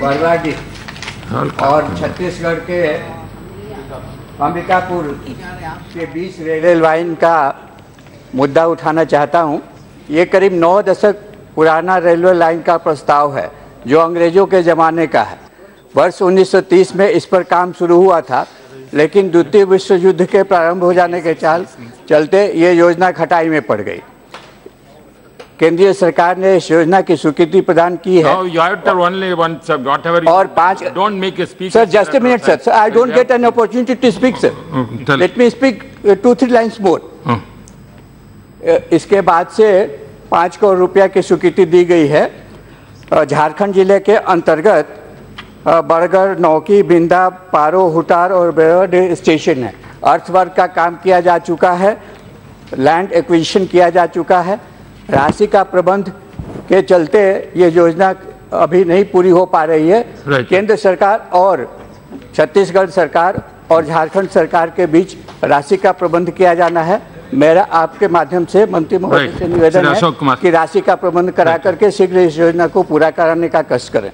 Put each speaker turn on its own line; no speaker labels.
बरवाडी और छत्तीसगढ़ के अंबिकापुर के बीच रेलवे लाइन का मुद्दा उठाना चाहता हूँ। ये करीब नौ दशक पुराना रेलवे लाइन का प्रस्ताव है जो अंग्रेज़ों के ज़माने का है। वर्ष 1930 में इस पर काम शुरू हुआ था लेकिन द्वितीय विश्व युद्ध के प्रारंभ हो जाने के चाल चलते ये योजना खटाई में पड़ गई। केंद्रीय सरकार ने इस योजना की स्वीकृति प्रदान की है। और पाँच sir just minute sir I don't get
an opportunity
to speak sir let me speak two three
lines
more इसके बाद से पाँच करोड़ रुपया की स्वीकृति दी गई है। झारखंड ज़िले के अंतर्गत बरगर नौकी बिंदा पारो हुटार और बेरोड स्टेशन है। अर्थवर्क का काम किया जा चुका है। लैंड एक्विजिशन किया जा चुका है। राशि का प्रबंध के चलते ये योजना अभी नहीं पूरी हो पा रही है।
Right.
केंद्र सरकार और छत्तीसगढ़ सरकार और झारखंड सरकार के बीच राशि का प्रबंध किया जाना है। मेरा आपके माध्यम से मंत्री महोदय
Right.
से निवेदन है कि राशि का प्रबंध करा करके शीघ्र इस योजना को पूरा कराने का कष्ट करें।